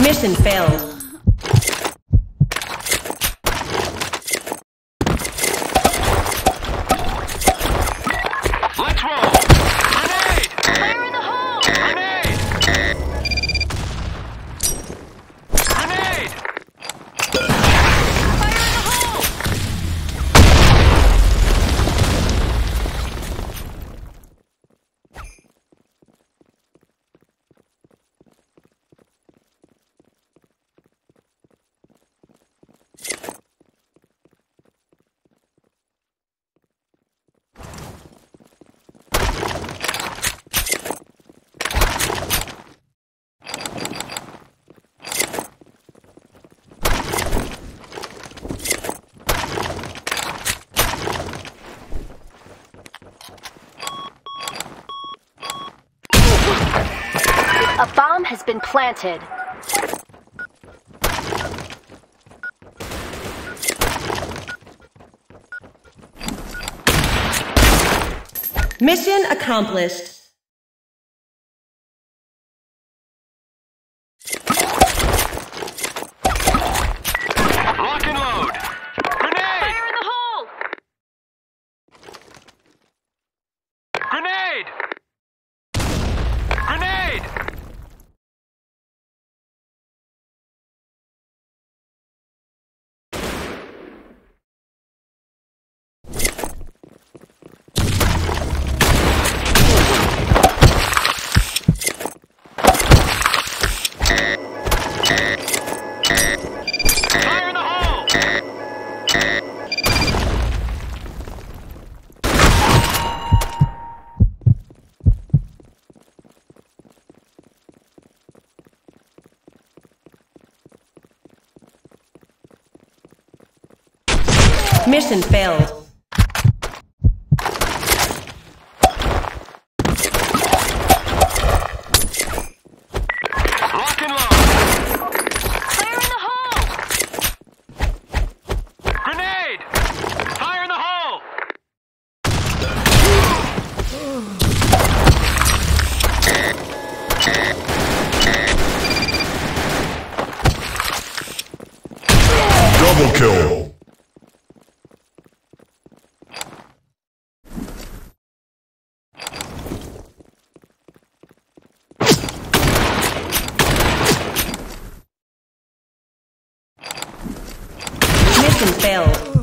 Mission failed. A bomb has been planted. Mission accomplished. Mission failed. Mission failed.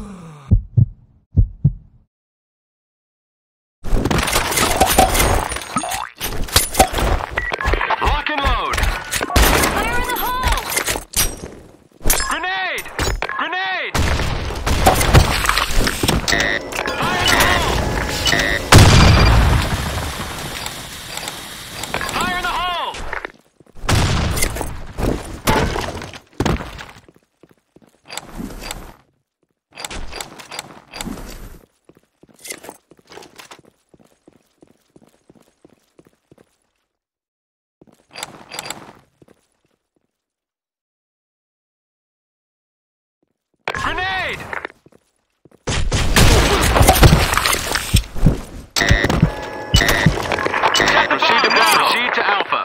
Alpha.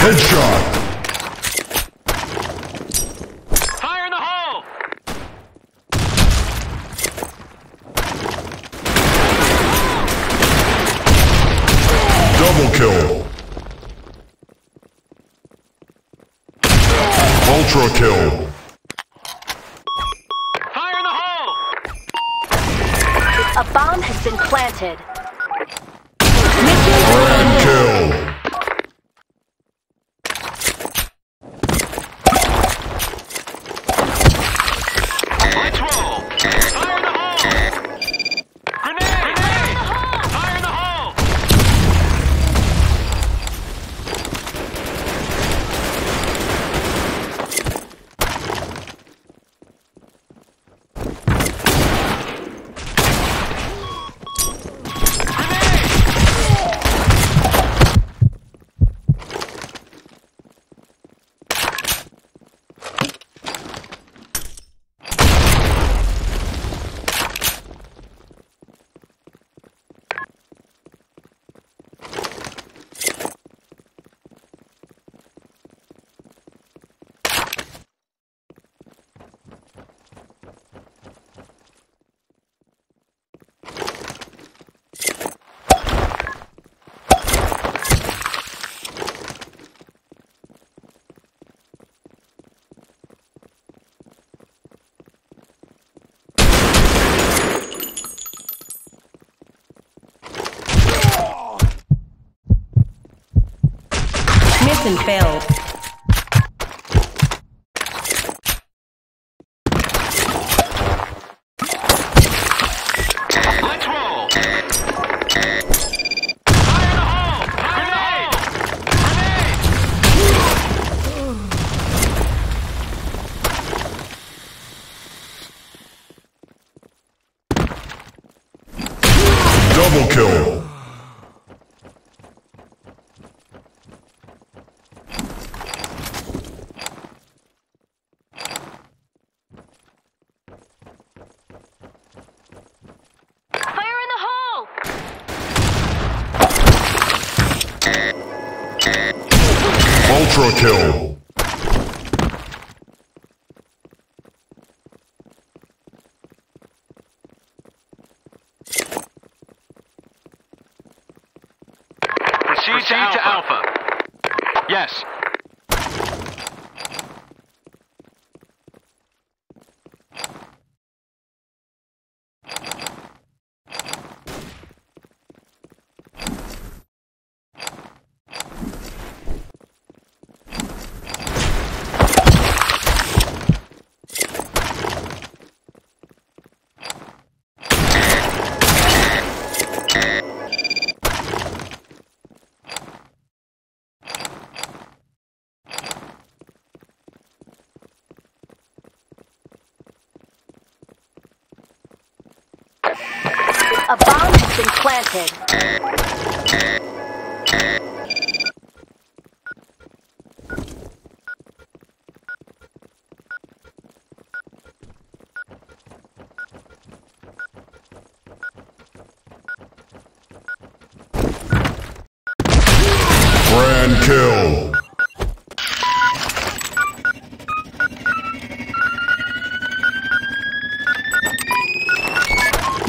Headshot! Fire in the hole. Double kill. Ultra kill. Fire in the hole! A bomb has been planted. Mission kill. Mission failed. Ultra kill. Proceed, to, Alpha. Yes. A bomb has been planted. Grand kill.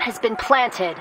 has been planted.